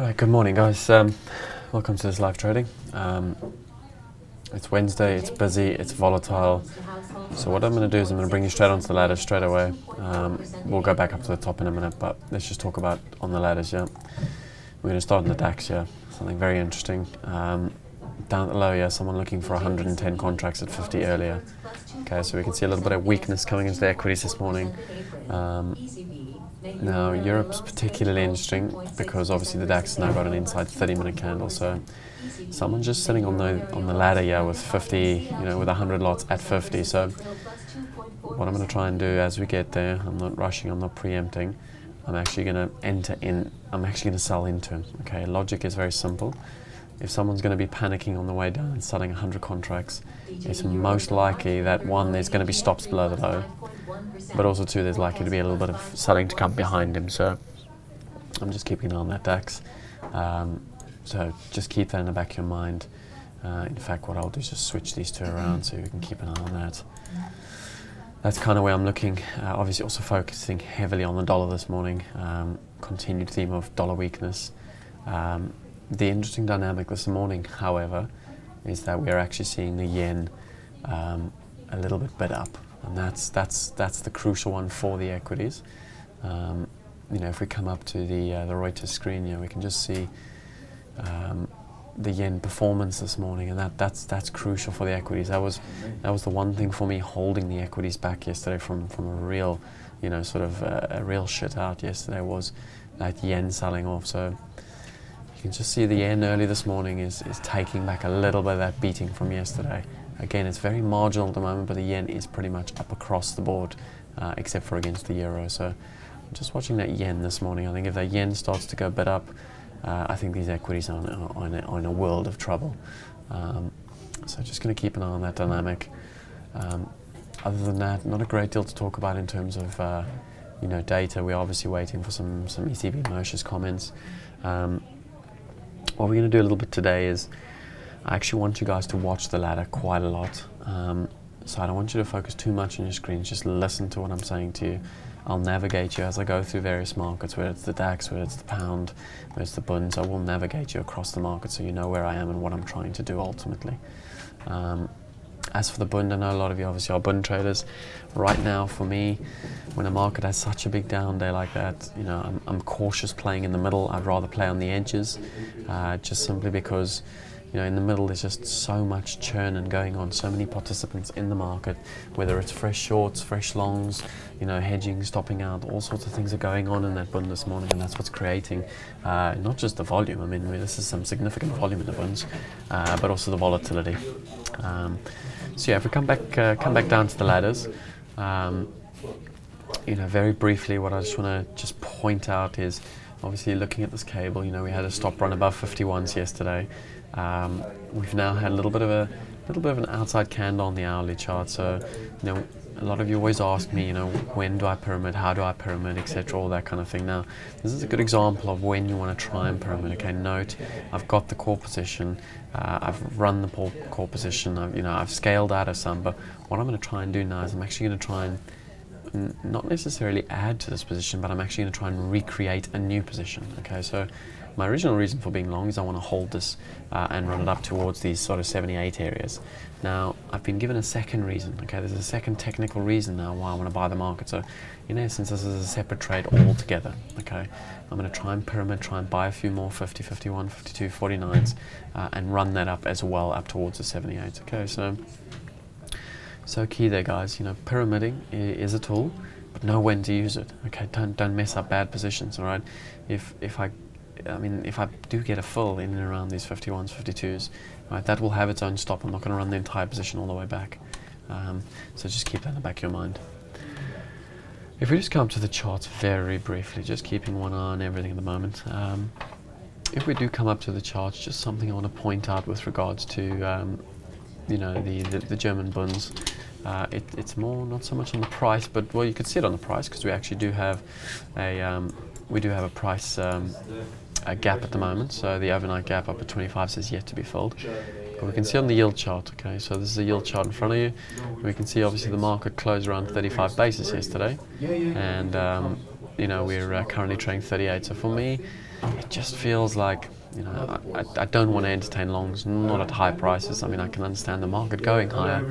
Right, good morning, guys. Um, welcome to this live trading. Um, it's Wednesday, it's busy, it's volatile. So what I'm going to do is I'm going to bring you straight onto the ladder straight away. Um, we'll go back up to the top in a minute, but let's just talk about on the ladders, yeah. We're going to start on the DAX, yeah. Something very interesting. Um, down at the low, yeah, someone looking for 110 contracts at 50 earlier. Okay, so we can see a little bit of weakness coming into the equities this morning. Um, now, Europe's particularly interesting because obviously the DAX has now got an inside 30-minute candle. So, someone just sitting on the on the ladder, yeah, with 50, you know, with 100 lots at 50. So, what I'm going to try and do as we get there, I'm not rushing, I'm not preempting. I'm actually going to enter in. I'm actually going to sell into. Okay, logic is very simple. If someone's going to be panicking on the way down and selling 100 contracts, it's most likely that one, there's going to be stops below the low but also too there's likely to be a little bit of selling to come behind him so I'm just keeping an eye on that DAX. Um, so just keep that in the back of your mind. Uh, in fact what I'll do is just switch these two around so you can keep an eye on that. That's kind of where I'm looking. Uh, obviously also focusing heavily on the dollar this morning. Um, continued theme of dollar weakness. Um, the interesting dynamic this morning however is that we're actually seeing the yen um, a little bit bit up and that's that's that's the crucial one for the equities. Um, you know, if we come up to the uh, the Reuters screen, you know, we can just see um, the yen performance this morning, and that that's that's crucial for the equities. That was that was the one thing for me holding the equities back yesterday from from a real, you know, sort of uh, a real shit out yesterday was that yen selling off. So. You can just see the yen early this morning is, is taking back a little bit of that beating from yesterday. Again, it's very marginal at the moment, but the yen is pretty much up across the board, uh, except for against the euro. So I'm just watching that yen this morning. I think if that yen starts to go a bit up, uh, I think these equities are, in a, a world of trouble. Um, so just going to keep an eye on that dynamic. Um, other than that, not a great deal to talk about in terms of uh, you know data. We're obviously waiting for some some ECB Mersch's comments. Um, what we're going to do a little bit today is I actually want you guys to watch the ladder quite a lot. Um, so I don't want you to focus too much on your screens, just listen to what I'm saying to you. I'll navigate you as I go through various markets, whether it's the DAX, whether it's the pound, whether it's the bunds. I will navigate you across the market so you know where I am and what I'm trying to do ultimately. Um, as for the bund, I know a lot of you obviously are bund traders. Right now, for me, when a market has such a big down day like that, you know, I'm, I'm cautious playing in the middle. I'd rather play on the edges, uh, just simply because you know, in the middle there's just so much churn and going on, so many participants in the market, whether it's fresh shorts, fresh longs, you know, hedging, stopping out, all sorts of things are going on in that bund this morning, and that's what's creating uh, not just the volume. I mean, this is some significant volume in the bunds, uh, but also the volatility. Um, so yeah, if we come back, uh, come back down to the ladders. Um, you know, very briefly, what I just want to just point out is obviously looking at this cable, you know, we had a stop run above 51s yesterday. Um, we've now had a little bit of a little bit of an outside candle on the hourly chart. So, you know, a lot of you always ask me, you know, when do I pyramid, how do I pyramid, etc., all that kind of thing. Now, this is a good example of when you want to try and pyramid. Okay, note, I've got the core position, uh, I've run the core position, I've, you know, I've scaled out of some, but what I'm going to try and do now is I'm actually going to try and not necessarily add to this position, but I'm actually going to try and recreate a new position. Okay, so my original reason for being long is I want to hold this uh, and run it up towards these sort of 78 areas. Now, I've been given a second reason, okay, there's a second technical reason now why I want to buy the market. So, in essence, this is a separate trade altogether, okay. I'm going to try and pyramid, try and buy a few more 50, 51, 52, 49s, uh, and run that up as well up towards the 78, okay. So, so key there, guys, you know, pyramiding is a tool, but know when to use it, okay. Don't, don't mess up bad positions, all right. If, if I I mean, if I do get a full in and around these 51s, 52s, right, that will have its own stop. I'm not going to run the entire position all the way back. Um, so just keep that in the back of your mind. If we just come to the charts very briefly, just keeping one eye on everything at the moment. Um, if we do come up to the charts, just something I want to point out with regards to, um, you know, the, the, the German bunds. Uh, it, it's more not so much on the price, but well, you could see it on the price because we actually do have a um, we do have a price um, a gap at the moment, so the overnight gap up at 25 says yet to be filled. But we can see on the yield chart, okay, so this is a yield chart in front of you. We can see obviously the market closed around 35 basis yesterday, and um, you know we're uh, currently trading 38. So for me, it just feels like you know, I, I don't want to entertain longs, not at high prices. I mean, I can understand the market going higher,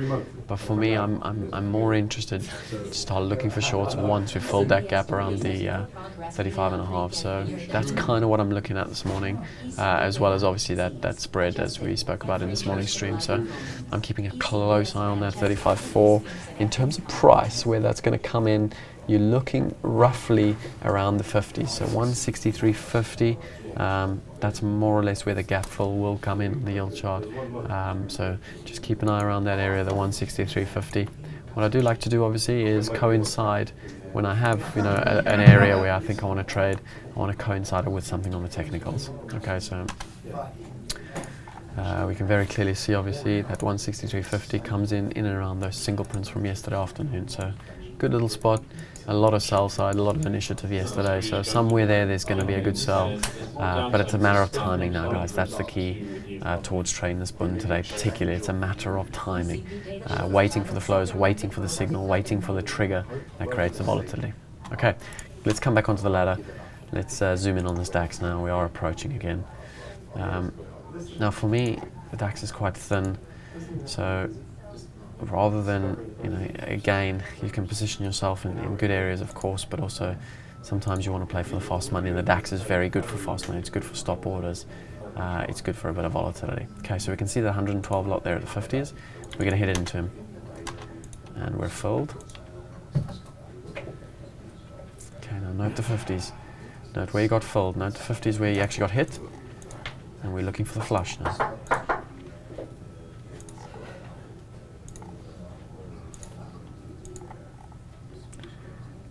but for me, I'm, I'm, I'm more interested to start looking for shorts once we fill that gap around the uh, 35 and a half. So that's kind of what I'm looking at this morning, uh, as well as obviously that, that spread as we spoke about in this morning's stream. So I'm keeping a close eye on that 35.4. In terms of price, where that's going to come in, you're looking roughly around the 50. So 163.50. Um, that's more or less where the gap fill will come in the yield chart. Um, so just keep an eye around that area, the 163.50. What I do like to do obviously is coincide when I have you know a, an area where I think I want to trade, I want to coincide it with something on the technicals. Okay, so uh, we can very clearly see obviously that 163.50 comes in in and around those single prints from yesterday afternoon. So good little spot a lot of sell side, a lot of initiative yesterday. So somewhere there, there's going to be a good sell. Uh, but it's a matter of timing now, guys. That's the key uh, towards trading this bund today, particularly. It's a matter of timing. Uh, waiting for the flows, waiting for the signal, waiting for the trigger that creates the volatility. Okay, let's come back onto the ladder. Let's uh, zoom in on this DAX now. We are approaching again. Um, now, for me, the DAX is quite thin. So rather than, you know, again, you can position yourself in, in good areas, of course, but also sometimes you want to play for the fast money. And the DAX is very good for fast money. It's good for stop orders. Uh, it's good for a bit of volatility. Okay, so we can see the 112 lot there at the 50s. We're going to hit it into him. And we're filled. Okay, now note the 50s. Note where you got filled. Note the 50s where you actually got hit. And we're looking for the flush now.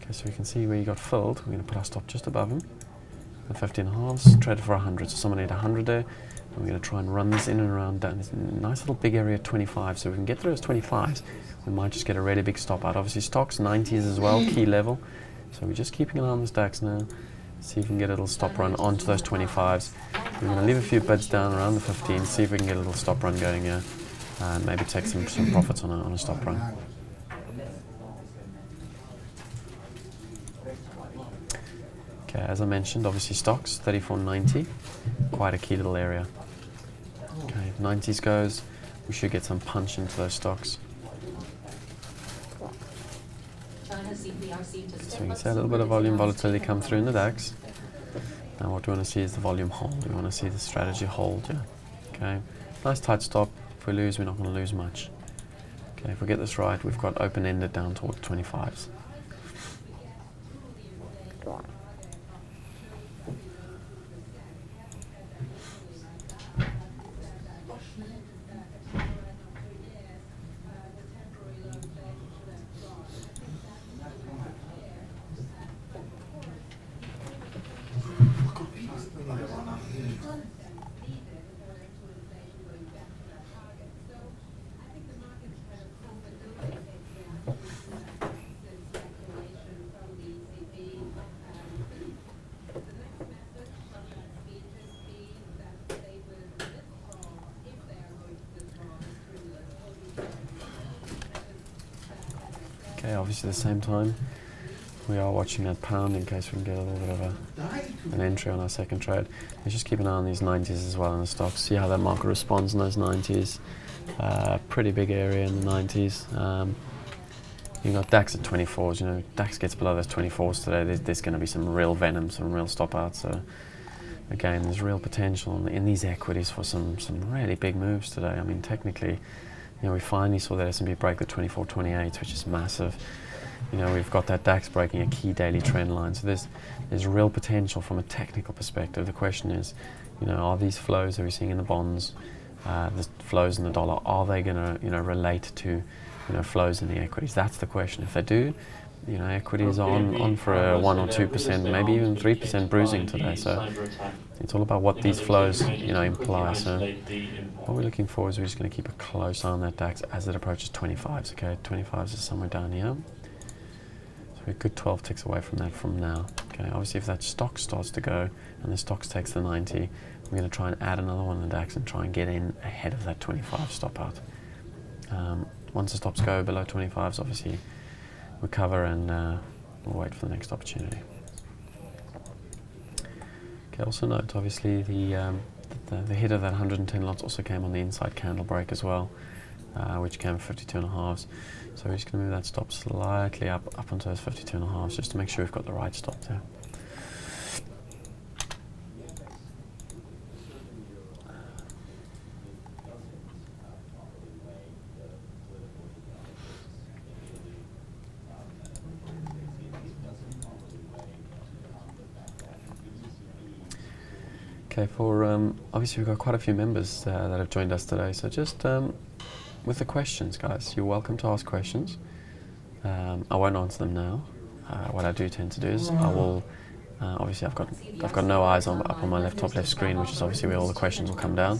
Okay, so we can see where you got filled. We're going to put our stop just above him. The 15 halves, trade for 100. So someone need 100 there. And we're going to try and run this in and around down this nice little big area 25. So if we can get through those 25s, we might just get a really big stop out. Obviously Stoxx 90s as well, key level. So we're just keeping an eye on this DAX now. See if we can get a little stop run onto those 25s. We're going to leave a few bids down around the 15, see if we can get a little stop run going here. And maybe take some, some profits on a, on a stop run. Okay, uh, as I mentioned, obviously Stoxx, 34.90, quite a key little area. Okay, 90s goes, we should get some punch into those Stoxx. So we can see a little bit of volume volatility come through in the DAX. Now what we want to see is the volume hold. We want to see the strategy hold, yeah. Okay, nice tight stop. If we lose, we're not going to lose much. Okay, if we get this right, we've got open-ended down towards 25s. Okay, obviously at the same time, we are watching that pound in case we can get a little bit of a, an entry on our second trade. Let's just keep an eye on these 90s as well in the Stoxx, see how that market responds in those 90s. Uh, pretty big area in the 90s. Um, you got DAX at 24s, you know, DAX gets below those 24s today, there's, there's going to be some real venom, some real stop outs. So again, there's real potential in, in these equities for some, some really big moves today. I mean, technically, you know, we finally saw that S&P break the 24-28, which is massive. You know, we've got that DAX breaking a key daily trend line. So there's there's real potential from a technical perspective. The question is, you know, are these flows that we're seeing in the bonds, uh, the flows in the dollar, are they going to, you know, relate to, you know, flows in the equities? That's the question. If they do, you know, equities are on, on for a 1 or 2%, maybe even 3% bruising today. So it's all about what these flows, you know, imply. So what we're looking for is we're just going to keep a close eye on that DAX as it approaches 25s. Okay, 25s is somewhere down here. So we're a good 12 ticks away from that from now. Okay, obviously if that stock starts to go and the Stoxx takes the 90, we're going to try and add another one in the DAX and try and get in ahead of that 25 stop out. Um, once the stops go below 25s, obviously recover and uh, we'll wait for the next opportunity. Okay, also note obviously the, um, the, the hit of that 110 lots also came on the inside candle break as well, uh, which came 52 and a halves. So we're just going to move that stop slightly up, up onto those 52 and a halves just to make sure we've got the right stop there. Okay, for um, obviously we've got quite a few members uh, that have joined us today. So just um, with the questions, guys, you're welcome to ask questions. Um, I won't answer them now. Uh, what I do tend to do is I will. Uh, obviously, I've got I've got no eyes on up on my left top left screen, which is obviously where all the questions will come down.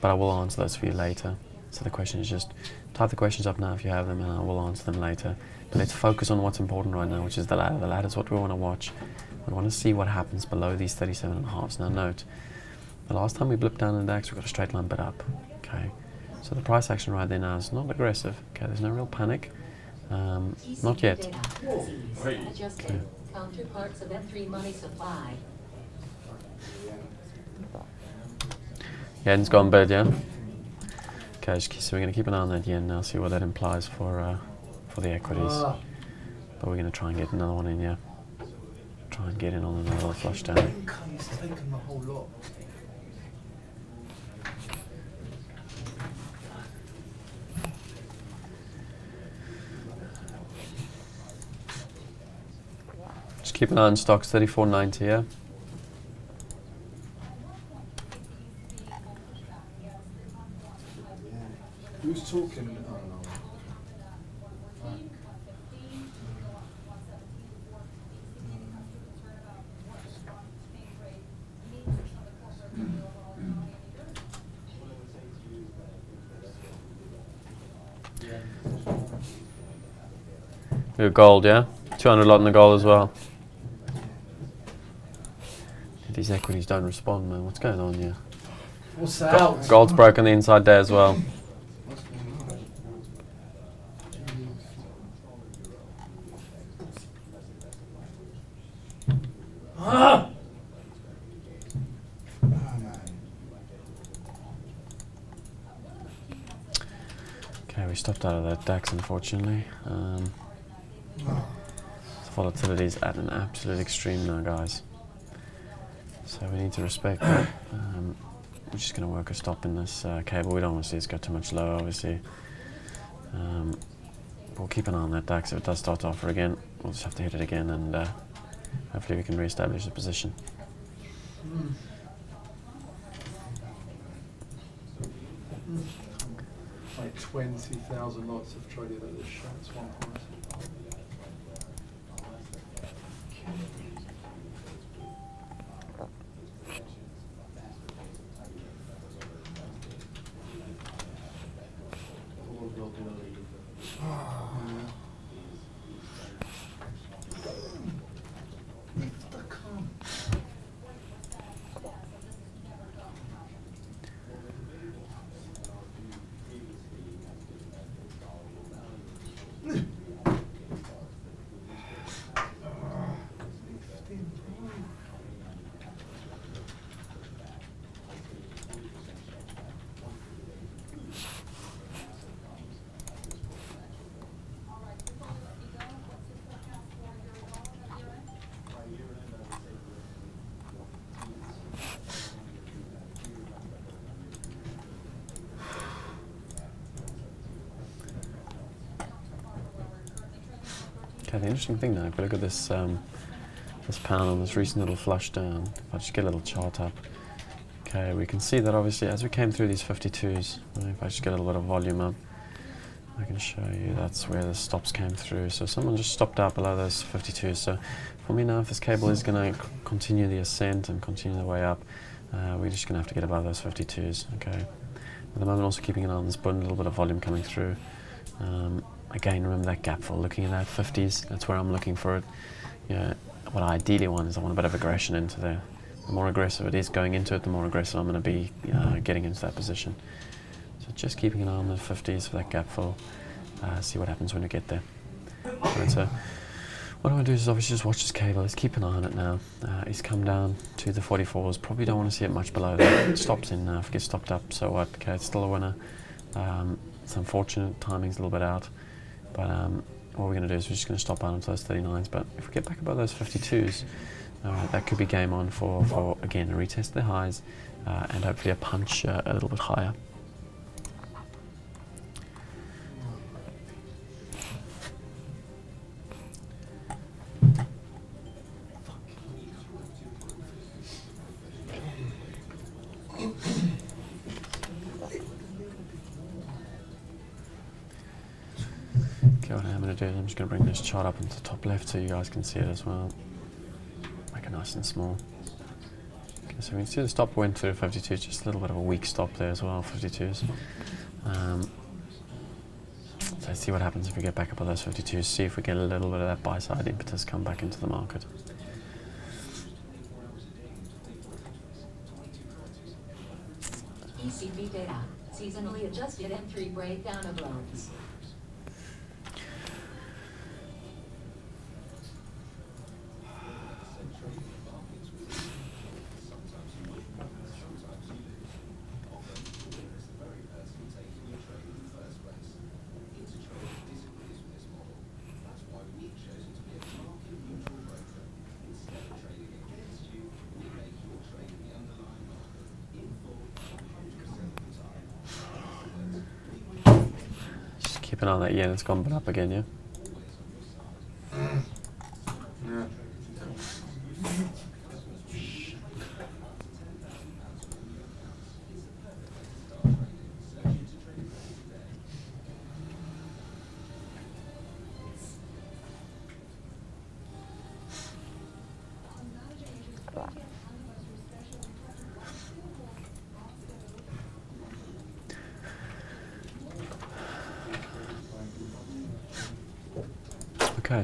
But I will answer those for you later. So the question is just type the questions up now if you have them, and I will answer them later. But let's focus on what's important right now, which is the ladder. The ladder is what we want to watch. We want to see what happens below these 37 and a halves. Now note, the last time we blipped down in the DAX, we got a straight line bid up. Okay, so the price action right there now is not aggressive. Okay, there's no real panic. Um, not yet. Adjusted. Counterparts of M3 money supply. Yen's gone bid, yeah. Okay, so we're going to keep an eye on that yen now, see what that implies for uh, for the equities. But we're going to try and get another one in, yeah. Try and get in on another flush down. Just keep an eye on Stoxx 34.90, yeah. Who's talking? Got gold, yeah? 200 lot in the gold as well. These equities don't respond, man. What's going on here? What's Go- out? gold's broken the inside there as well. What's going on? Ah! Okay, we stopped out of that DAX, unfortunately. Um, Volatility is at an absolute extreme now, guys. So we need to respect that. Um, we're just going to work a stop in this uh, cable. We don't want to see this go too much lower, obviously. Um, we'll keep an eye on that DAX. If it does start to offer again, we'll just have to hit it again and uh, hopefully we can re-establish the position. Mm. Like 20,000 lots have traded at this shot. Okay, the interesting thing now, if we look at this um, this on this recent little flush down, if I just get a little chart up, okay, we can see that obviously as we came through these 52s, uh, if I just get a little bit of volume up, I can show you that's where the stops came through. So someone just stopped out below those 52s. So for me now, if this cable is going to continue the ascent and continue the way up, uh, we're just going to have to get above those 52s, okay? At the moment, also keeping an eye on this bund, a little bit of volume coming through. Um, again, remember that gap fill, looking at that 50s, that's where I'm looking for it. Yeah, what I ideally want is I want a bit of aggression into there. The more aggressive it is going into it, the more aggressive I'm going to be uh, getting into that position. So just keeping an eye on the 50s for that gap fill, uh, see what happens when we get there. Right, so What I'm going to do is obviously just watch this cable. Let's keep an eye on it now. Uh, come down to the 44s. Probably don't want to see it much below that. Stops in now. If it gets stopped up, so what? Okay, it's still a winner. Um, it's unfortunate. Timing's a little bit out. But um, what we're going to do is we're just going to stop out onto those 39s. But if we get back above those 52s, uh, that could be game on for, for again, a retest the highs uh, and hopefully a punch uh, a little bit higher. Chart up into the top left so you guys can see it as well. Make it nice and small. Okay, so we can see the stop went through 52, just a little bit of a weak stop there as well, 52s. Um, so let's see what happens if we get back up on those 52s, see if we get a little bit of that buy side impetus come back into the market. ECB data, seasonally adjusted M3 breakdown of loans. Just keep an eye on that yen, it's gone up again? Yeah.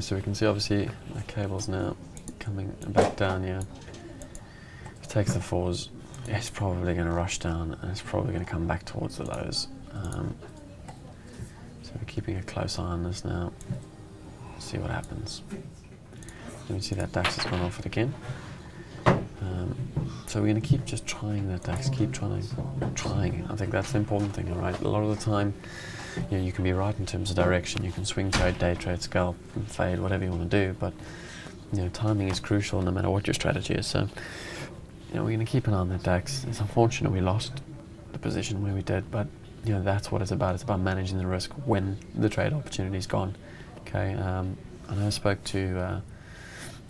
So we can see obviously the cable's now coming back down here. It takes the fours, it's probably going to rush down and it's probably going to come back towards the lows. Um, so we're keeping a close eye on this now. See what happens. You can see that DAX has gone off it again. Um, so we're going to keep just trying that DAX, keep trying, trying. I think that's the important thing, all right? A lot of the time, you know, you can be right in terms of direction. You can swing trade, day trade, scalp, and fade, whatever you want to do. But you know, timing is crucial no matter what your strategy is. So, you know, we're going to keep an eye on that DAX. It's unfortunate we lost the position where we did, but you know, that's what it's about. It's about managing the risk when the trade opportunity is gone. Okay, um, I know I spoke to uh,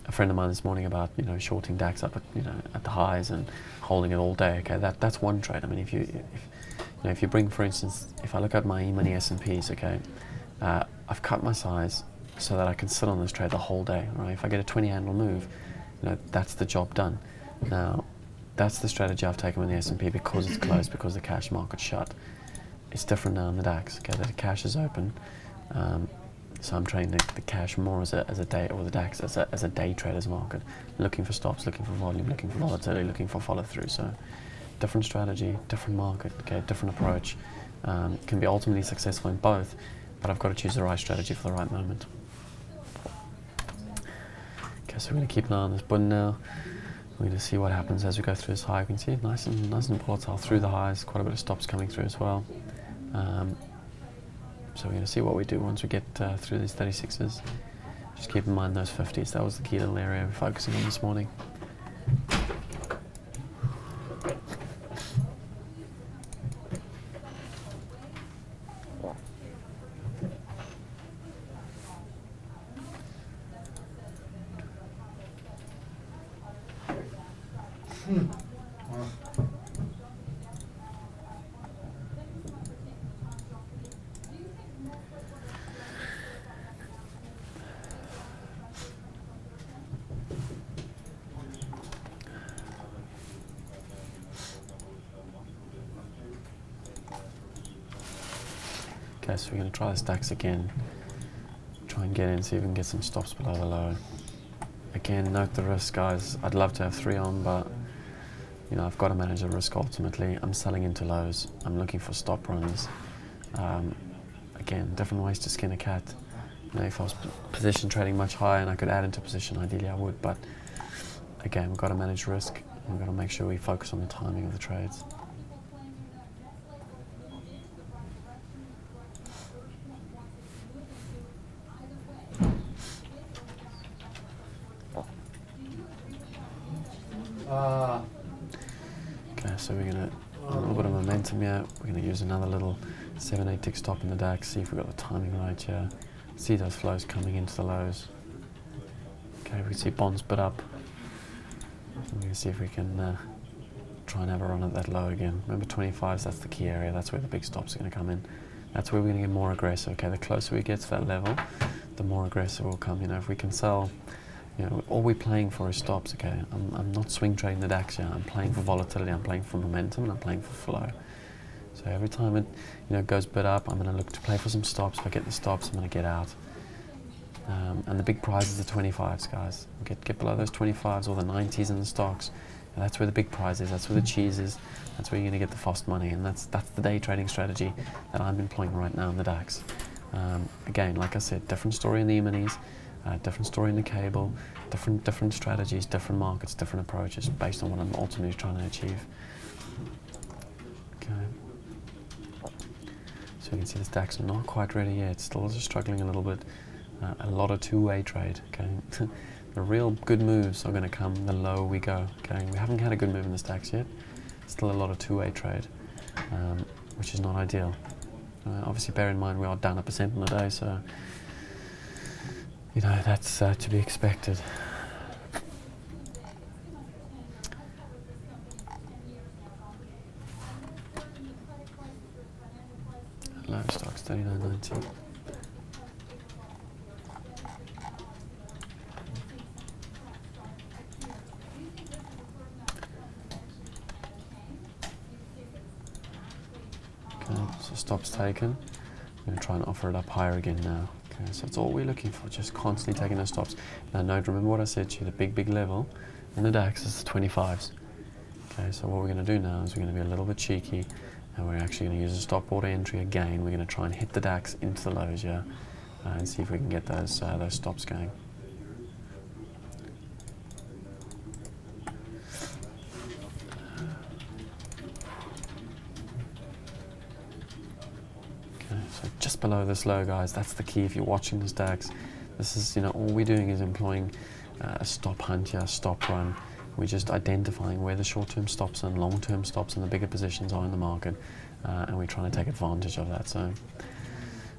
a friend of mine this morning about you know shorting DAX up at you know at the highs and holding it all day. Okay, that that's one trade. I mean, if you if, know, if you bring, for instance, if I look at my E-mini S&Ps, okay, uh, I've cut my size so that I can sit on this trade the whole day, right? If I get a 20 handle move, you know, that's the job done. Now, that's the strategy I've taken with the S&P because it's closed, because the cash market's shut. It's different now in the DAX, okay, the cash is open. Um, so I'm trading the, the cash more as a, as a day, or the DAX as a, as a day trader's market, looking for stops, looking for volume, looking for volatility, looking for follow through. So different strategy, different market, okay, different approach. Um, can be ultimately successful in both, but I've got to choose the right strategy for the right moment. Okay, so we're going to keep an eye on this bund now. We're going to see what happens as we go through this high. You can see nice and nice and volatile through the highs. Quite a bit of stops coming through as well. Um, so we're going to see what we do once we get uh, through these 36s. Just keep in mind those 50s. That was the key little area we're focusing on this morning. Okay, so we're going to try the DAX again. Try and get in, see if we can get some stops below the low. Again, note the risk, guys. I'd love to have three on, but you know I've got to manage the risk ultimately. I'm selling into lows. I'm looking for stop runs. Um, again, different ways to skin a cat. You know, if I was position trading much higher and I could add into position, ideally I would. But again, we've got to manage risk. We've got to make sure we focus on the timing of the trades. Ah, Okay, so we're gonna a little bit of momentum here. We're gonna use another little tick stop in the DAX. See if we've got the timing right here. See those flows coming into the lows. Okay, we see bonds bid up. We're gonna see if we can uh, try and have a run at that low again. Remember 25s, that's the key area. That's where the big stops are gonna come in. That's where we're gonna get more aggressive. Okay, the closer we get to that level, the more aggressive we'll come. You know, if we can sell you know, all we're playing for is stops, okay? I'm, I'm not swing trading the DAX here. I'm playing for volatility, I'm playing for momentum, and I'm playing for flow. So every time it, you know, goes bid up, I'm going to look to play for some stops. If I get the stops, I'm going to get out. Um, and the big prizes are 25s, guys. Get, get below those 25s or the 90s in the Stoxx. And that's where the big prize is. That's where the cheese is. That's where you're going to get the fast money. And that's, that's the day trading strategy that I'm employing right now in the DAX. Um, again, like I said, different story in the E-minis. Uh, different story in the cable, different different strategies, different markets, different approaches based on what I'm ultimately trying to achieve. Okay. So you can see this DAX not quite ready yet. Still just struggling a little bit. Uh, a lot of two-way trade. Okay. the real good moves are going to come the lower we go. Okay. We haven't had a good move in the DAX yet. Still a lot of two-way trade, um, which is not ideal. Uh, obviously, bear in mind we are down a percent in the day, so you know, that's uh, to be expected. Low Stoxx, 39.90. Okay, so stops taken. I'm going to try and offer it up higher again now. Okay, so that's all we're looking for, just constantly taking those stops. Now note, remember what I said to you, the big, big level in the DAX is the 25s. Okay, so what we're going to do now is we're going to be a little bit cheeky and we're actually going to use a stop order entry again. We're going to try and hit the DAX into the lows, yeah, uh, and see if we can get those, uh, those stops going. So just below this low, guys, that's the key if you're watching this DAX. This is, you know, all we're doing is employing uh, a stop hunt here, a stop run. We're just identifying where the short-term stops and long-term stops and the bigger positions are in the market, uh, and we're trying to take advantage of that. So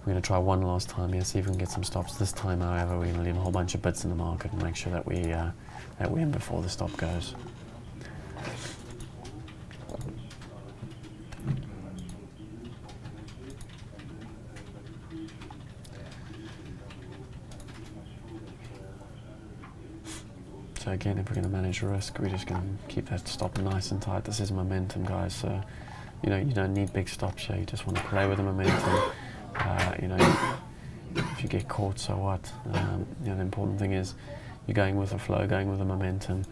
we're going to try one last time here, see if we can get some stops. This time, however, we're going to leave a whole bunch of bits in the market and make sure that we uh, that we're in before the stop goes. So again, if we're going to manage risk, we're just going to keep that stop nice and tight. This is momentum, guys. So you know you don't need big stops here. You just want to play with the momentum. Uh, you know, if you get caught, so what? Um, you know, the important thing is you're going with the flow, going with the momentum,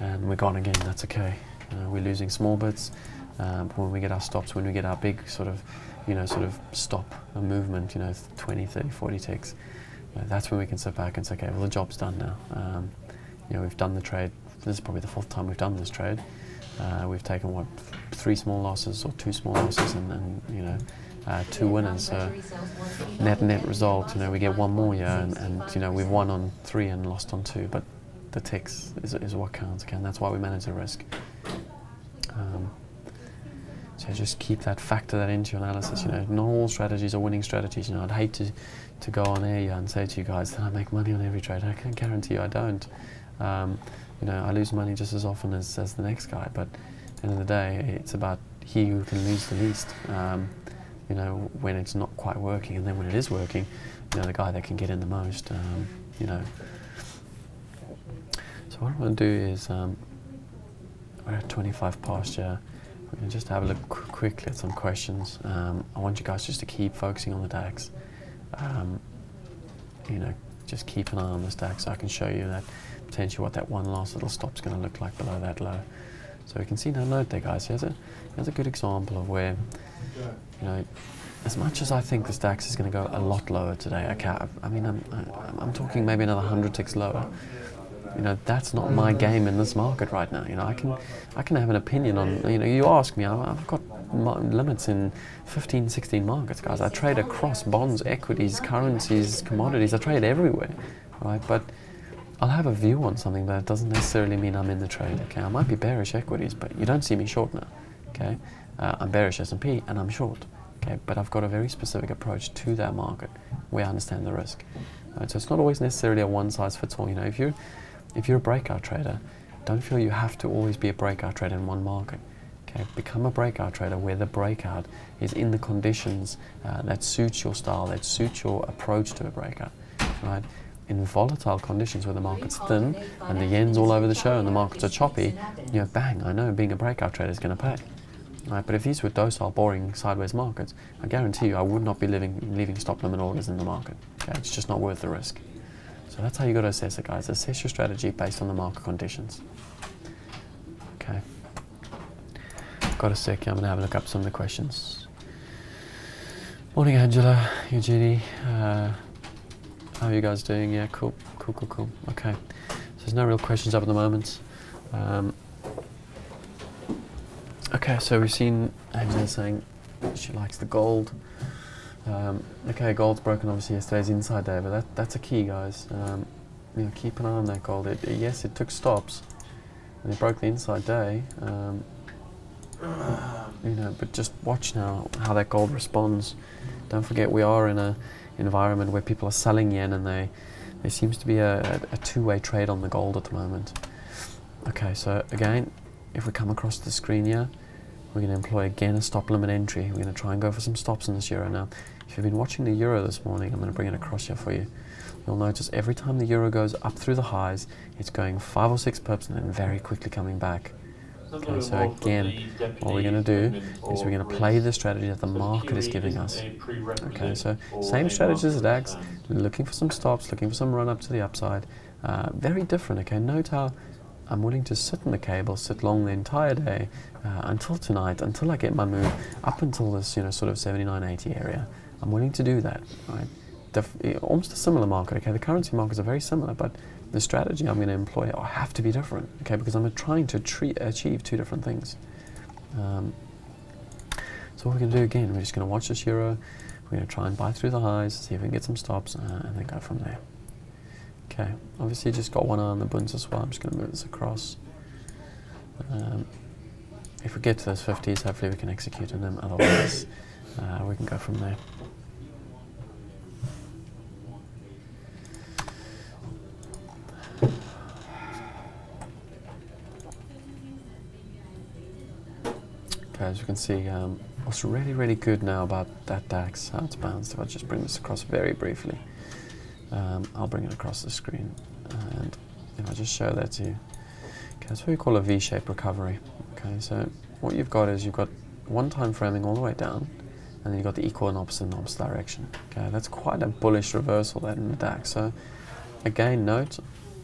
and we're gone again. That's okay. Uh, we're losing small bits, um, when we get our stops, when we get our big sort of, you know, sort of stop a movement, you know, 20, 30, 40 ticks, you know, that's when we can sit back and say, okay, well the job's done now. Um, you know, we've done the trade. This is probably the fourth time we've done this trade. Uh, we've taken what three small losses or two small losses, and, and you know, uh, two winners. So net net result, you know, we get one more year, and, and you know we've won on three and lost on two, but the ticks is, is what counts again. That's why we manage the risk. Um, so just keep that, factor that into your analysis. You know, not all strategies are winning strategies. You know, I'd hate to, to go on air and say to you guys that I make money on every trade. I can guarantee you I don't. Um, you know, I lose money just as often as, as the next guy, but at the end of the day, it's about he who can lose the least. Um, you know, when it's not quite working, and then when it is working, you know, the guy that can get in the most. Um, you know. So what I'm going to do is, um, we're at 25 past, yeah. We're going to just have a look qu quickly at some questions. Um, I want you guys just to keep focusing on the DAX. Um, you know, just keep an eye on the DAX so I can show you that potentially what that one last little stop's going to look like below that low. So we can see now note there, guys. Here's a here's a good example of where you know. As much as I think this DAX is going to go a lot lower today, okay, I, I mean, I'm, I, I'm talking maybe another 100 ticks lower you know that's not my game in this market right now you know i can i can have an opinion on you know you ask me i've, I've got limits in 15 16 markets guys i trade across bonds equities currencies commodities i trade everywhere right but i'll have a view on something but it doesn't necessarily mean i'm in the trade okay i might be bearish equities but you don't see me short now okay uh, i'm bearish s&p and i'm short okay but i've got a very specific approach to that market where i understand the risk right? so it's not always necessarily a one size fits all you know if you if you're a breakout trader, don't feel you have to always be a breakout trader in one market. Okay, become a breakout trader where the breakout is in the conditions uh, that suits your style, that suits your approach to a breakout. Right? In volatile conditions where the market's thin and the yen's all over the show and the markets are choppy, you know, bang, I know being a breakout trader is going to pay. Right, but if these were docile, boring, sideways markets, I guarantee you I would not be living, leaving stop limit orders in the market. Okay, it's just not worth the risk. So that's how you got to assess it, guys. Assess your strategy based on the market conditions. Okay. Got a sec. I'm going to have a look up some of the questions. Morning, Angela, Eugenie. Uh, how are you guys doing? Yeah, cool, cool, cool, cool. Okay. So there's no real questions up at the moment. Um, okay, so we've seen Angela saying she likes the gold. Um, okay, gold's broken obviously yesterday's inside there, but that, that's a key, guys. Um, you know, keep an eye on that gold. It, it, yes, it took stops, and it broke the inside day. Um, you know, but just watch now how that gold responds. Don't forget, we are in a environment where people are selling yen, and they there seems to be a, a, a two-way trade on the gold at the moment. Okay, so again, if we come across the screen here, we're going to employ again a stop limit entry. We're going to try and go for some stops in this euro now. If you've been watching the euro this morning, I'm going to bring it across here for you. You'll notice every time the euro goes up through the highs, it's going five or six pips and then very quickly coming back. Okay, so again, what we're going to do is we're going to play the strategy that the market is giving us. Okay, so same strategy as DAX, looking for some stops, looking for some run up to the upside. Uh, very different, okay? Note how I'm willing to sit in the cable, sit long the entire day uh, until tonight, until I get my move up until this, you know, sort of 79, 80 area. I'm willing to do that, right? Def almost a similar market, okay? The currency markets are very similar, but the strategy I'm going to employ will have to be different, okay? Because I'm trying to achieve two different things. Um, so what we're going to do again, we're just going to watch this euro. We're going to try and buy through the highs, see if we can get some stops, uh, and then go from there. Okay, obviously just got one eye on the bunds as well. I'm just going to move this across. Um, if we get to those 50s, hopefully we can execute on them. Otherwise, uh, we can go from there. Okay, as you can see, um, what's really, really good now about that DAX, how it's bounced, if I just bring this across very briefly, um, I'll bring it across the screen, and if I just show that to you. Okay, that's what we call a V-shaped recovery. Okay, so what you've got is you've got one time framing all the way down, and then you've got the equal and opposite in opposite direction. Okay, that's quite a bullish reversal that in the DAX. So again, note,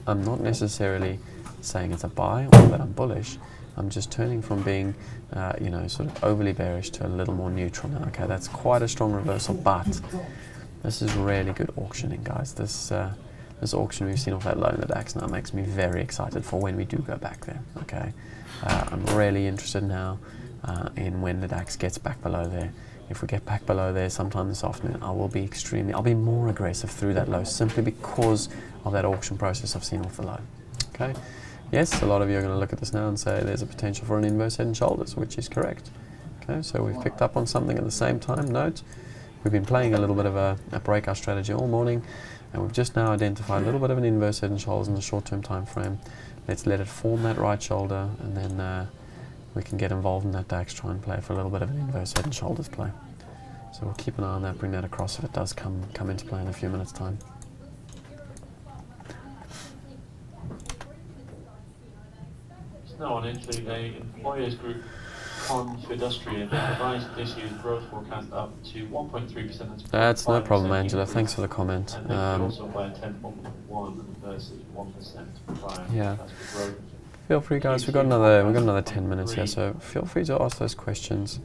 I'm not necessarily saying it's a buy or that I'm bullish. I'm just turning from being, uh, you know, sort of overly bearish to a little more neutral now. Okay, that's quite a strong reversal, but this is really good auctioning, guys. This uh, this auction we've seen off that low in the DAX now makes me very excited for when we do go back there. Okay, uh, I'm really interested now uh, in when the DAX gets back below there. If we get back below there sometime this afternoon, I will be extremely, I'll be more aggressive through that low simply because of that auction process I've seen off the low. Okay. Yes, a lot of you are going to look at this now and say there's a potential for an inverse head and shoulders, which is correct. Okay, so we've picked up on something at the same time. Note, we've been playing a little bit of a, a breakout strategy all morning, and we've just now identified a little bit of an inverse head and shoulders in the short-term time frame. Let's let it form that right shoulder, and then uh, we can get involved in that DAX, try and play for a little bit of an inverse head and shoulders play. So we'll keep an eye on that, bring that across if it does come come into play in a few minutes' time. No, Italy, the employers group Confindustria revised this year's growth forecast up to 1.3%. That's no problem, Angela. Thanks for the comment. Um, also by 10.1 versus 1% prior. Yeah. feel free, guys. We've got another we've got another ten minutes here, so feel free to ask those questions.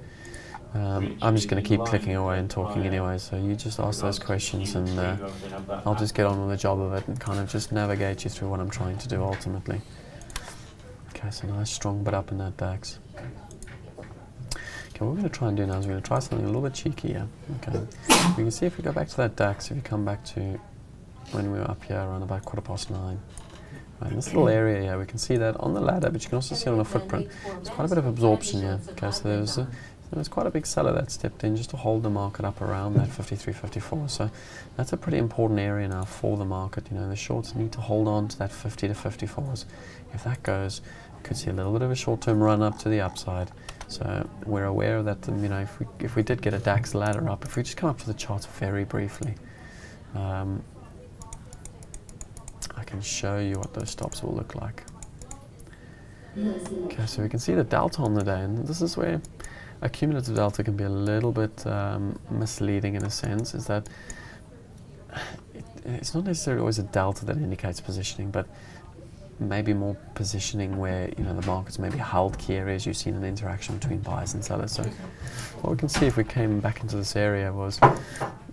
Um, I'm just going to keep clicking away and talking anyway, so you just ask those questions and uh, I'll just get on with the job of it and kind of just navigate you through what I'm trying to do ultimately. Okay, so nice strong bit up in that DAX. Okay, what we're going to try and do now is we're going to try something a little bit cheeky here. Okay, we can see if we go back to that DAX, if you come back to when we were up here around about quarter past nine. Right, in this little area here, we can see that on the ladder, but you can also see on the footprint, there's quite a bit of absorption here. Okay, so there's a, quite a big seller that stepped in just to hold the market up around that 53, 54. So that's a pretty important area now for the market. You know, the shorts need to hold on to that 50 to 54s. If that goes, could see a little bit of a short-term run up to the upside. So we're aware that um, you know if we if we did get a DAX ladder up, if we just come up to the charts very briefly, um, I can show you what those stops will look like. Okay, so we can see the delta on the day, and this is where a cumulative delta can be a little bit um, misleading in a sense, is that it, it's not necessarily always a delta that indicates positioning, but maybe more positioning where you know the market's maybe held key areas. You've seen an interaction between buyers and sellers. So what we can see if we came back into this area was,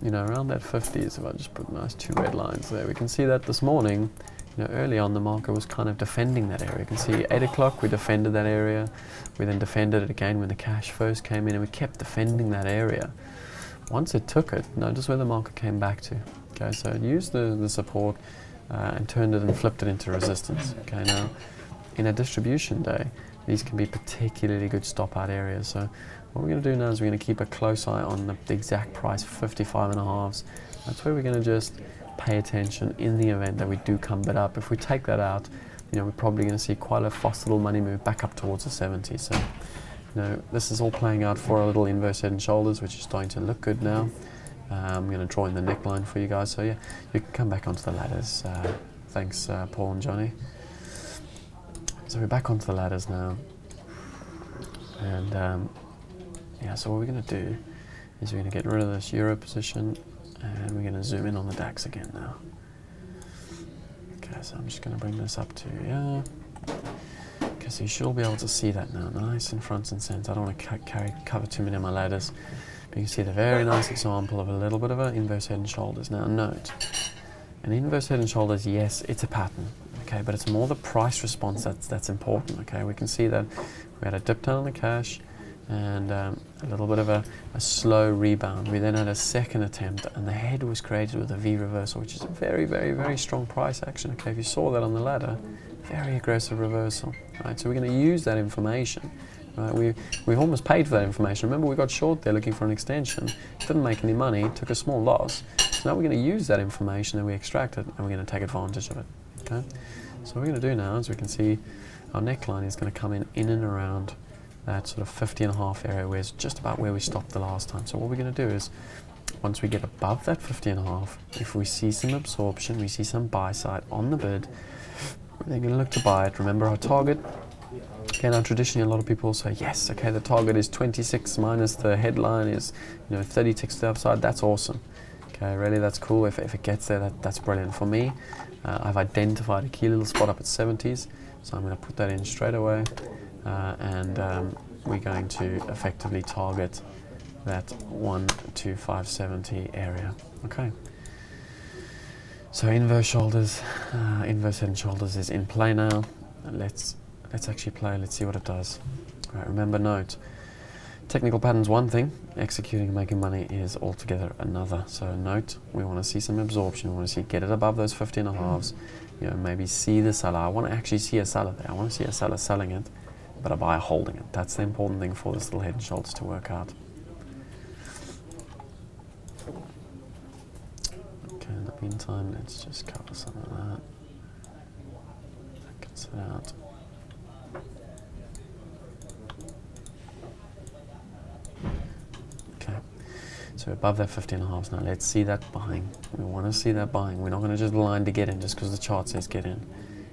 you know, around that 50s. If I just put nice two red lines there, we can see that this morning you know, early on the market was kind of defending that area. You can see 8 o'clock we defended that area. We then defended it again when the cash first came in and we kept defending that area. Once it took it, notice where the market came back to. Okay, so it used the, the support uh, and turned it and flipped it into resistance. Okay, now in a distribution day, these can be particularly good stop out areas. So what we're going to do now is we're going to keep a close eye on the, the exact price, 55 and a halves. That's where we're going to just pay attention in the event that we do come bid up. If we take that out, you know, we're probably going to see quite a fast little money move back up towards the 70s. So, you know, this is all playing out for a little inverse head and shoulders, which is starting to look good now. Uh, I'm going to draw in the neckline for you guys. So yeah, you can come back onto the ladders. Uh, thanks, uh, Paul and Johnny. So we're back onto the ladders now. And um, yeah, so what we're going to do is we're going to get rid of this euro position and we're going to zoom in on the DAX again now. Okay, so I'm just going to bring this up to, yeah. Okay, so you should all be able to see that now, nice in front and center. I don't want to carry, cover too many of my ladders. You can see the very nice example of a little bit of an inverse head and shoulders. Now note, an inverse head and shoulders, yes, it's a pattern, okay, but it's more the price response that's, that's important, okay. We can see that we had a dip down on the cash, and um, a little bit of a, a, slow rebound. We then had a second attempt and the head was created with a V reversal, which is a very, very, very strong price action. Okay, if you saw that on the ladder, very aggressive reversal. Right, so we're going to use that information. Right, we, we've almost paid for that information. Remember, we got short there looking for an extension. Didn't make any money, took a small loss. So now we're going to use that information that we extracted and we're going to take advantage of it. Okay, so what we're going to do now is we can see our neckline is going to come in in and around that sort of 50 and a half area where it's just about where we stopped the last time. So what we're going to do is once we get above that 50 and a half, if we see some absorption, we see some buy side on the bid, we're going to look to buy it. Remember our target. Okay, now traditionally a lot of people say, yes, okay, the target is 26 minus the headline is, you know, 30 ticks to the upside. That's awesome. Okay, really, that's cool. If, if it gets there, that, that's brilliant. For me, uh, I've identified a key little spot up at 70s, so I'm going to put that in straight away uh, and um, we're going to effectively target that 1 to 570 area. Okay. So inverse shoulders, uh, inverse head and shoulders is in play now. Let's let's actually play. Let's see what it does. Right, remember, note. Technical patterns one thing, executing and making money is altogether another. So note, we want to see some absorption. We want to see get it above those 50 and a halves. You know, maybe see the seller. I want to actually see a seller there. I want to see a seller selling it but a buyer holding it. That's the important thing for this little head and shoulders to work out. Okay, in the meantime, let's just cover some of that. That gets it out. Okay, so above that 50 and a half now, let's see that buying. We want to see that buying. We're not going to just line to get in just because the chart says get in.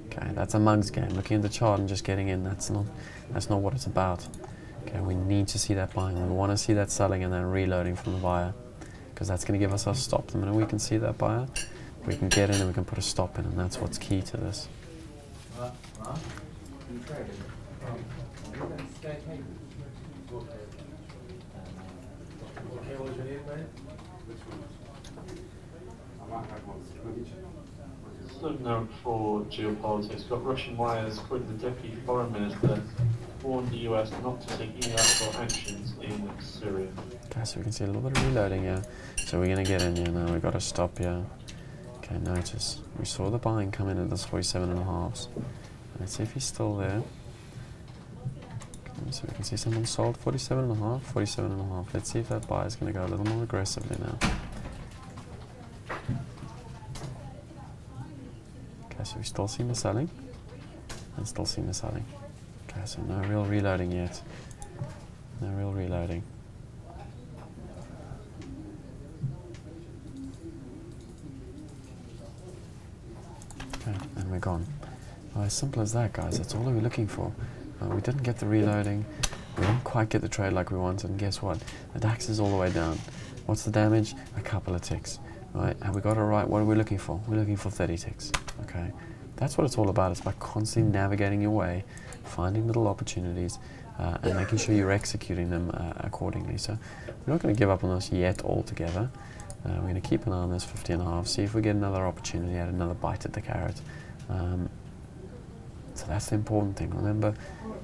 Okay, that's a mug's game. Looking at the chart and just getting in, that's not that's not what it's about. Okay, we need to see that buying. We want to see that selling and then reloading from the buyer because that's going to give us our stop. The minute we can see that buyer, we can get in and we can put a stop in, and that's what's key to this. What cameras you need, mate? Slow note for geopolitics. Got Russian wires quoting the Deputy Foreign Minister warned the US not to take unilateral actions in Syria. Okay, so we can see a little bit of reloading here. So we're going to get in here now. We've got to stop here. Okay, notice. We saw the buying come in at this 47 and a halves. Let's see if he's still there. So we can see someone sold 47 and a half, 47 and a half. Let's see if that buy is going to go a little more aggressively now. Okay, so we still see the selling. And still see the selling. Okay, so no real reloading yet. No real reloading. Okay, and we're gone. Well, as simple as that, guys. That's all we were looking for. Uh, we didn't get the reloading. We didn't quite get the trade like we wanted. And guess what? The DAX is all the way down. What's the damage? A couple of ticks. Right? Have we got it right? What are we looking for? We're looking for 30 ticks. Okay? That's what it's all about. It's about constantly navigating your way, finding little opportunities, uh, and making sure you're executing them uh, accordingly. So we're not going to give up on this yet altogether. Uh, we're going to keep an eye on this 50 and a half, see if we get another opportunity at another bite at the carrot. Um, that's the important thing. Remember,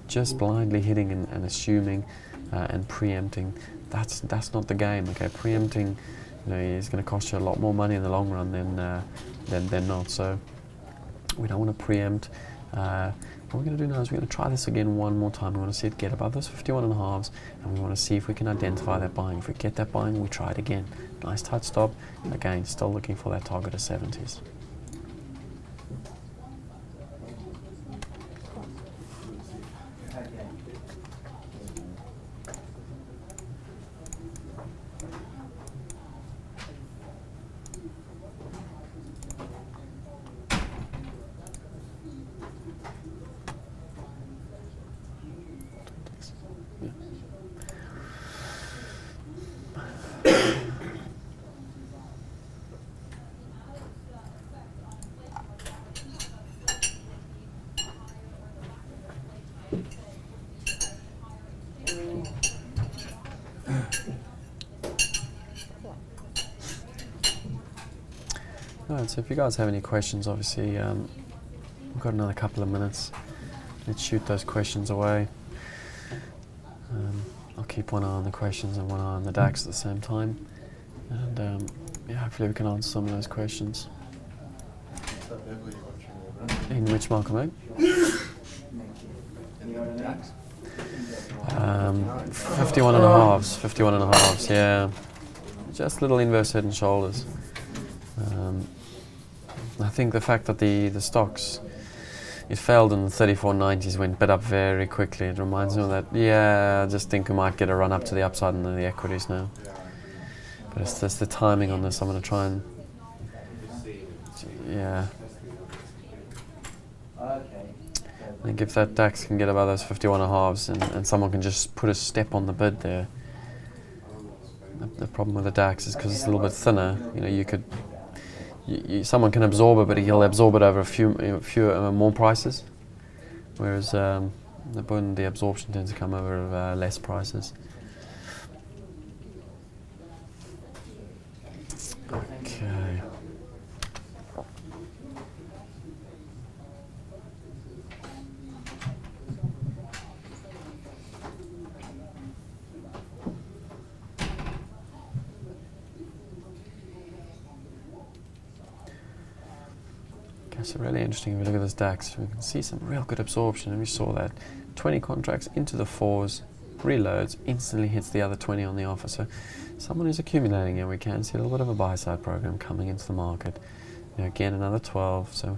just blindly hitting and, and assuming uh, and preempting, that's that's not the game. Okay, preempting, you know, is going to cost you a lot more money in the long run than uh, than, than not. So we don't want to preempt. Uh, what we're going to do now is we're going to try this again one more time. We want to see it get above those 51 and a halves, and we want to see if we can identify that buying. If we get that buying, we try it again. Nice tight stop. Again, still looking for that target of 70s. Alright, so if you guys have any questions, obviously um, we've got another couple of minutes. Let's shoot those questions away. Um, I'll keep one eye on the questions and one eye on the DAX at the same time. And um, yeah, hopefully we can answer some of those questions. In which market, mate? Um, 51 and a halves, 51 and a halves, yeah. Just little inverse head and shoulders. I think the fact that the, the stocks, it failed in the 3490s, went bid up very quickly. It reminds me of that, yeah, I just think we might get a run up to the upside in the, equities now. But it's just the timing on this. I'm going to try and, yeah. I think if that DAX can get above those 51 and a halves and, and someone can just put a step on the bid there, the, the problem with the DAX is because it's a little bit thinner. You know, you could, you, you, someone can absorb it, but he'll absorb it over a few, you know, few uh, more prices. Whereas um, the the absorption tends to come over uh, less prices. Okay. So really interesting if we look at this DAX, we can see some real good absorption and we saw that 20 contracts into the fours, reloads, instantly hits the other 20 on the offer. So someone is accumulating and we can see a little bit of a buy side program coming into the market. You know, again, another 12. So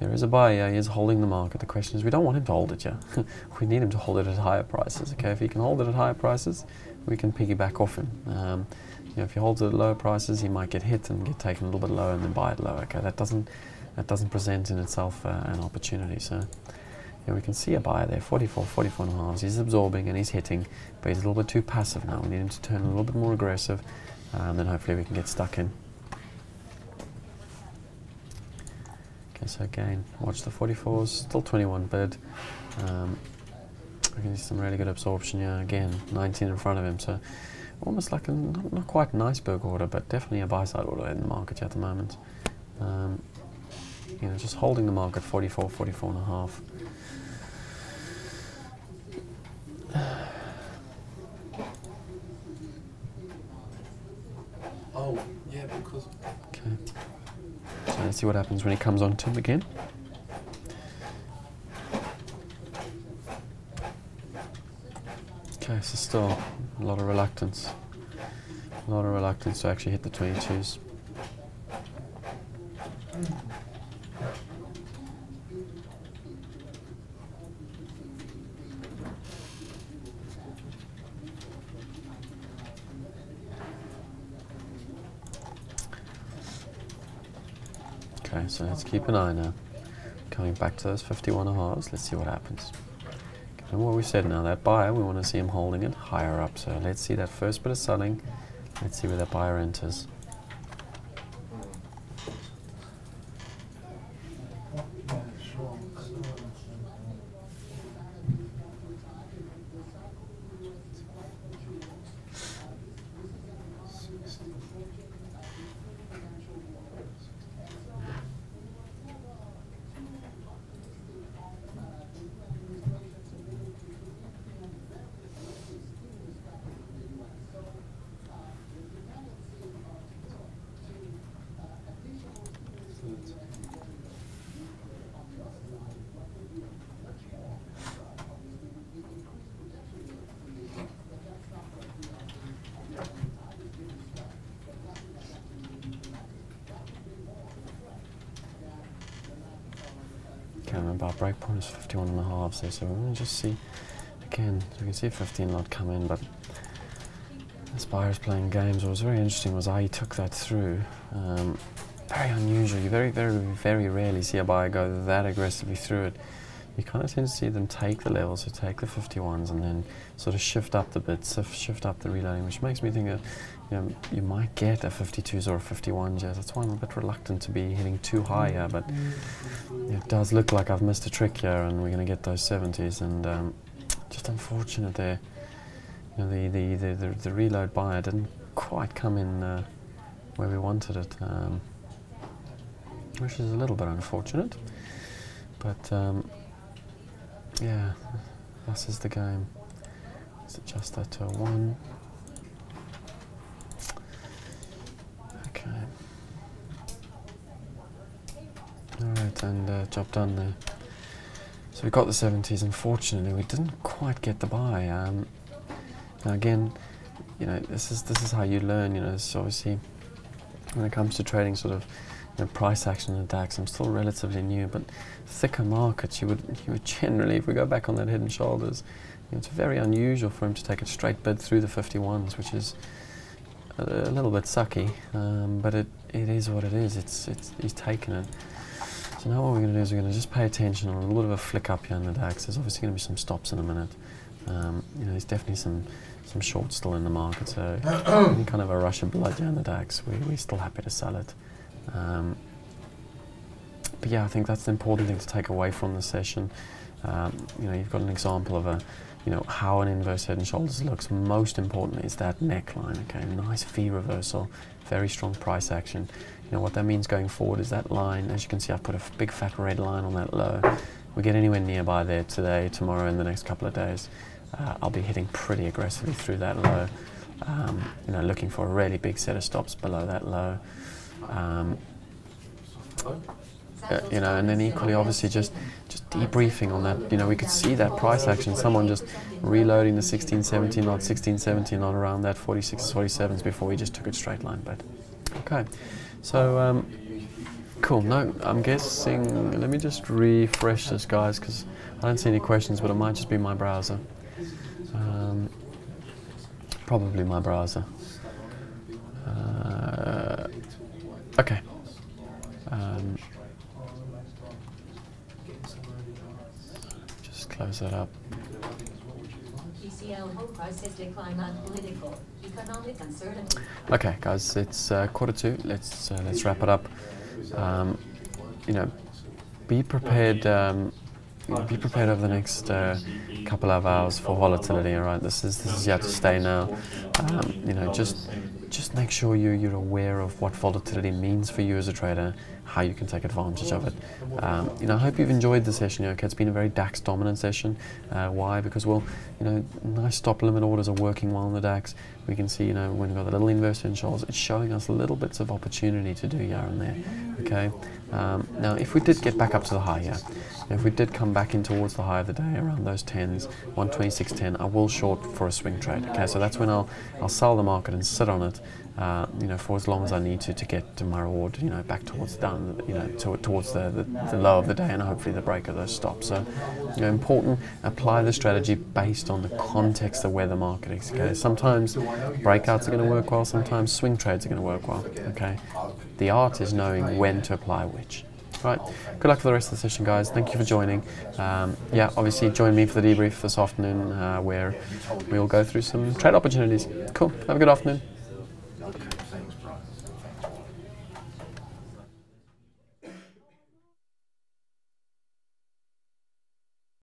there is a buyer, he is holding the market. The question is, we don't want him to hold it, yeah. we need him to hold it at higher prices. Okay, if he can hold it at higher prices, we can piggyback off him. Um, you know, if he holds it at lower prices, he might get hit and get taken a little bit lower and then buy it lower. Okay, that doesn't that doesn't present in itself uh, an opportunity. So yeah, we can see a buyer there, 44, 44 and a half. He's absorbing and he's hitting, but he's a little bit too passive now. We need him to turn a little bit more aggressive, and then hopefully we can get stuck in. Okay, so again, watch the 44s, still 21 bid. Um, I can see some really good absorption here. Again, 19 in front of him, so almost like a not, not quite an iceberg order, but definitely a buy side order in the market at the moment. Um, you know, just holding the market 44, 44 and a half. Oh, yeah, because Okay. So let's see what happens when he comes on to him again. Okay, so still a lot of reluctance. A lot of reluctance to actually hit the 22s. Okay, so let's keep an eye now. Coming back to those 51 and a halves, let's see what happens. And what we said now, that buyer, we want to see him holding it higher up. So let's see that first bit of selling. Let's see where that buyer enters. Our breakpoint is 51 and a half, so, so we're to just see again. So we can see 15 not come in, but this buyer's playing games. What was very interesting was how he took that through. Um, very unusual. You very, very, very rarely see a buyer go that aggressively through it. You kind of tend to see them take the levels, so take the 51s, and then sort of shift up the bits, shift up the reloading, which makes me think that you know you might get a 52s or a 51 jazz. That's why I'm a bit reluctant to be hitting too high here, but it does look like I've missed a trick here, and we're going to get those 70s, and um, just unfortunate there. You know, the, the, the, the, the reload buyer didn't quite come in uh, where we wanted it, um, which is a little bit unfortunate. But um, yeah, this is the game. Let's that to a one. Okay. Alright, and uh, job done there. So we got the 70s. Unfortunately, we didn't quite get the buy. Um, now again, you know, this is this is how you learn. You know, it's obviously when it comes to trading, sort of you know, price action in the DAX. I'm still relatively new, but thicker markets, you would you would generally, if we go back on that head and shoulders, you know, it's very unusual for him to take a straight bid through the 51s, which is a, a little bit sucky, um, but it, it is what it is. It's it's he's taken it. So now what we're going to do is we're going to just pay attention on a little bit of a flick up here in the DAX. There's obviously going to be some stops in a minute. Um, you know, there's definitely some some shorts still in the market, so any kind of a rush of blood here in the DAX, we, we're still happy to sell it. Um, but yeah, I think that's the important thing to take away from the session. Um, you know, you've got an example of a, you know, how an inverse head and shoulders looks. Most importantly is that neckline. Okay, nice V reversal, very strong price action. You know what that means going forward is that line. As you can see, I've put a big fat red line on that low. We get anywhere nearby there today, tomorrow, in the next couple of days. Uh, I'll be hitting pretty aggressively through that low. Um, you know, looking for a really big set of stops below that low. Um, uh, you know, and then equally, obviously, just just debriefing on that. You know, we could see that price action. Someone just reloading the 16, 17 not 16, 17 not around that 46, 47s before we just took it straight line. But okay, so um, cool. No, I'm guessing. Let me just refresh this, guys, because I don't see any questions, but it might just be my browser. Um, probably my browser. Uh, okay. Um, just close that up. PCL home prices decline on political, economic uncertainty. Okay, guys, it's uh, quarter two. Let's uh, let's wrap it up. Um, you know, be prepared. Um, be prepared over the next uh, couple of hours for volatility. All right, this is this is here to stay now. Um, you know, just make sure you you're aware of what volatility means for you as a trader, how you can take advantage of it. Um, you know, I hope you've enjoyed the session. You know, it's been a very DAX dominant session. Uh, why? Because well, you know, nice stop limit orders are working well in the DAX. We can see, you know, when we've got the little inversion shoals, it's showing us little bits of opportunity to do here and there. Okay. Um, now, if we did get back up to the high here, if we did come back in towards the high of the day around those 10s, 126.10, I will short for a swing trade. Okay, so that's when I'll I'll sell the market and sit on it, uh, you know, for as long as I need to to get to my reward, you know, back towards down, you know, to, towards the, the, the low of the day and hopefully the break of those stops. So, you know, important. Apply the strategy based on the context of where the market is. Okay, sometimes breakouts are going to work well, sometimes swing trades are going to work well. Okay, the art is knowing when to apply which. Right. Good luck for the rest of the session, guys. Thank you for joining. Um, yeah, obviously join me for the debrief this afternoon, uh, where we'll go through some trade opportunities. Cool. Have a good afternoon.